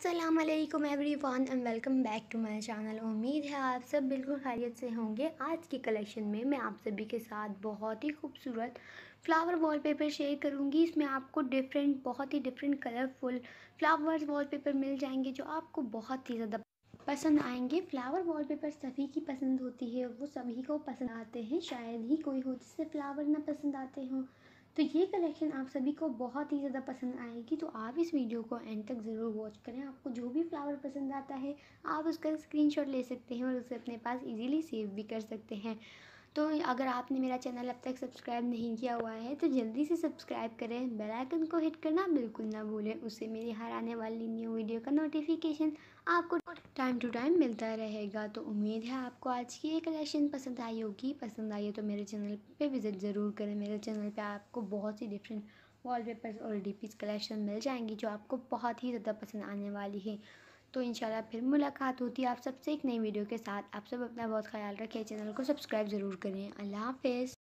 अस्सलाम वालेकुम everyone and welcome back to my channel उम्मीद है आप सब बिल्कुल खैरियत से होंगे। आज की कलेक्शन में मैं आप सभी के साथ बहुत ही खूबसूरत फ्लावर वॉलपेपर शेयर करूँगी। इसमें आपको डिफरेंट बहुत ही डिफरेंट कलरफुल फ्लावर्स वॉलपेपर मिल जाएँगे जो आपको बहुत ही ज़्यादा पसंद आएँगे। फ्लावर वॉलपेपर सभी की पसंद होती है, वो सभी को पसंद आते हैं। शायद ही कोई हो जिससे फ्लावर ना पसंद आते हों। तो ये कलेक्शन आप सभी को बहुत ही ज़्यादा पसंद आएगी तो आप इस वीडियो को एंड तक ज़रूर वॉच करें। आपको जो भी फ्लावर पसंद आता है, आप उसका स्क्रीनशॉट ले सकते हैं और उसे अपने पास इजीली सेव भी कर सकते हैं। तो अगर आपने मेरा चैनल अब तक सब्सक्राइब नहीं किया हुआ है तो जल्दी से सब्सक्राइब करें, बेल आइकन को हिट करना बिल्कुल ना भूलें। उससे मेरी हर आने वाली न्यू वीडियो का नोटिफिकेशन आपको टाइम टू टाइम मिलता रहेगा। तो उम्मीद है आपको आज की ये कलेक्शन पसंद आई होगी। पसंद आई है तो मेरे चैनल पे विज़िट ज़रूर करें। मेरे चैनल पे आपको बहुत सी डिफरेंट वॉलपेपर्स और डीपीज कलेक्शन मिल जाएँगी, जो आपको बहुत ही ज़्यादा पसंद आने वाली है। तो इंशाल्लाह फिर मुलाकात होती है आप सबसे एक नई वीडियो के साथ। आप सब अपना बहुत ख्याल रखें, चैनल को सब्सक्राइब ज़रूर करें। अल्लाह हाफ़